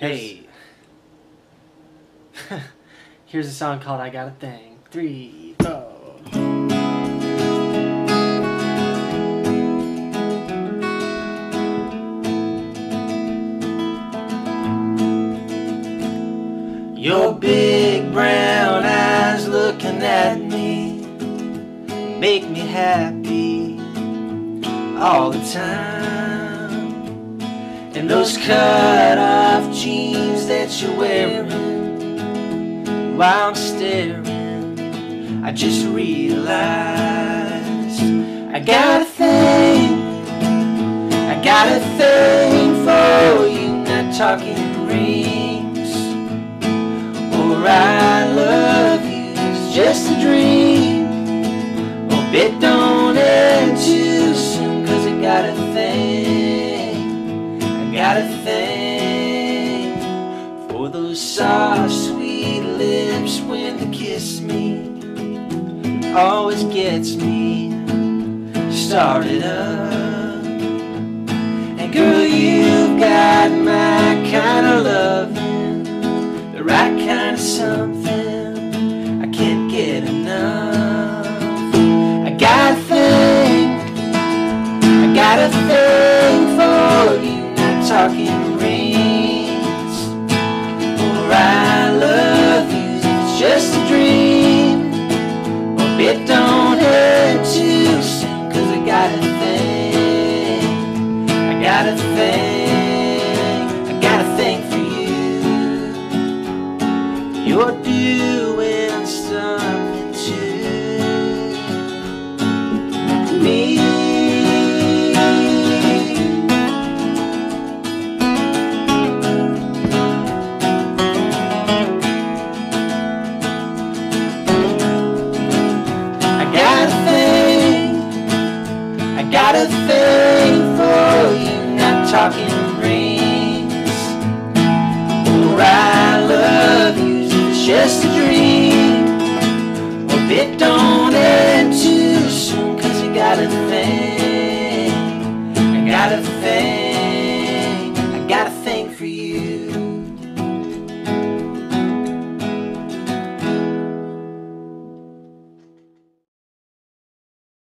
Hey. Here's a song called I Got a Thing. Three, four. Your big brown eyes looking at me make me happy all the time. And those cut off jeans that you're wearing while I'm staring, I just realized I got a thing, I got a thing for you, not talking rings or I love you, it's just a dream. Hope it don't end too soon, cause I got a got a thing for those soft, sweet lips when they kiss me. Always gets me started up. Talking rings or oh, I love you, it's just a dream. Hope it don't end too soon, cause I got a thing, I got a thing, I got a thing for you. You're doing something got a thing for you, not talking rings. Or I love you's just a dream. Hope it don't end too soon, cause I got a thing. I got a thing.